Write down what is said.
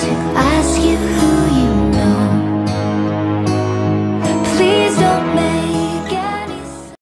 to ask you